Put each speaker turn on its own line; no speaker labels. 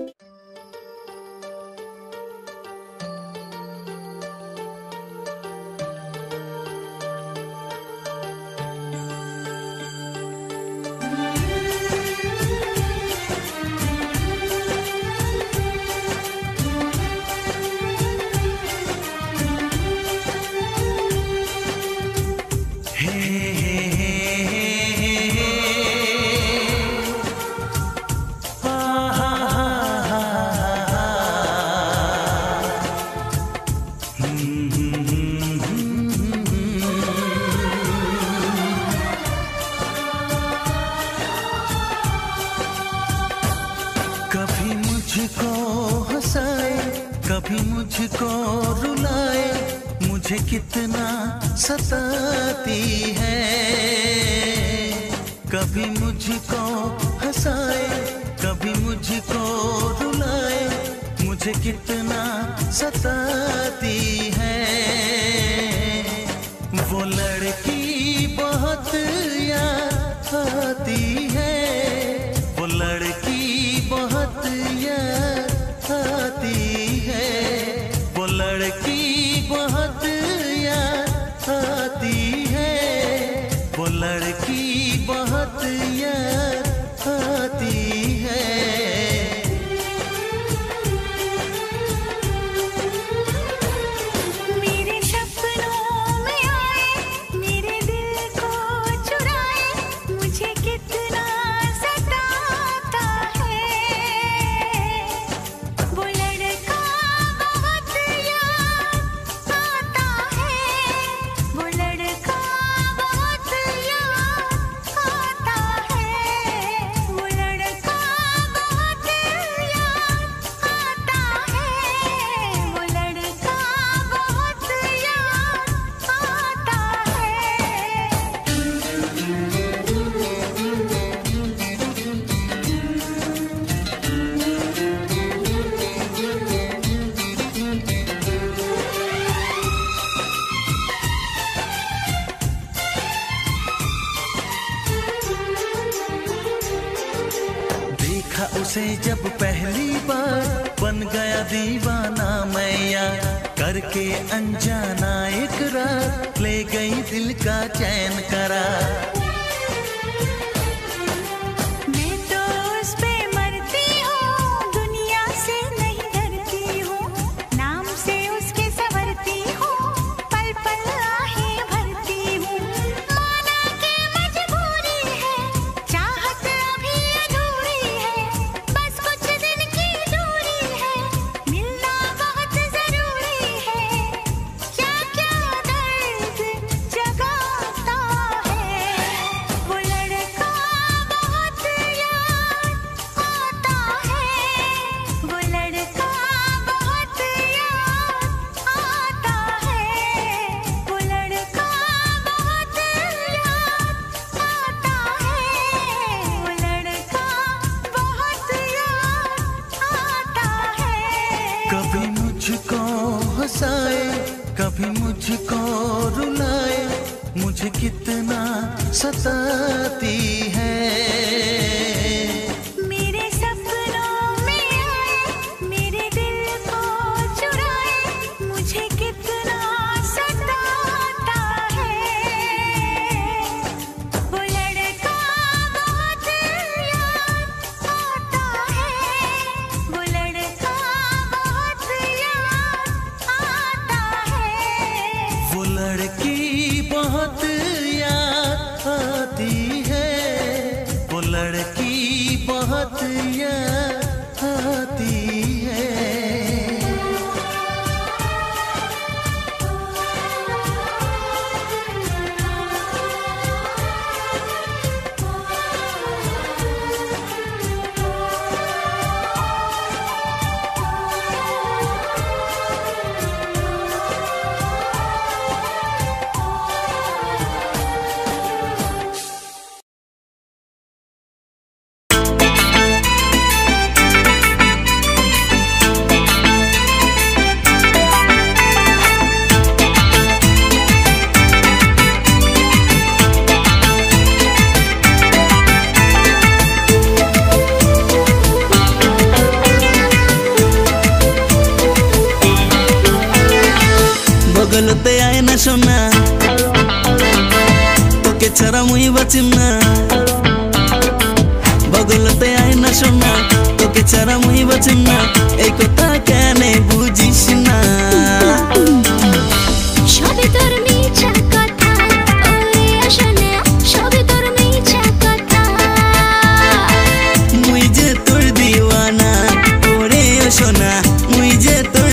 you मुझको हंसाए, कभी मुझको रुलाए, मुझे कितना सताती है। कभी मुझको हंसाए, कभी मुझको रुलाए, मुझे कितना सता लड़की बहुत
यार
देखा उसे जब पहली बार। बन गया दीवाना मैया, करके अनजाना एक रात ले गई दिल का चैन करा कभी मुझको रुलाए मुझे कितना सताती है। me. শোনা তোকে
ছাড়া মুই বাঁচিম না। বগলতে আয় না শোনা তোকে ছাড়া মুই বাঁচিম না। এই কথা কেন বুঝিস না?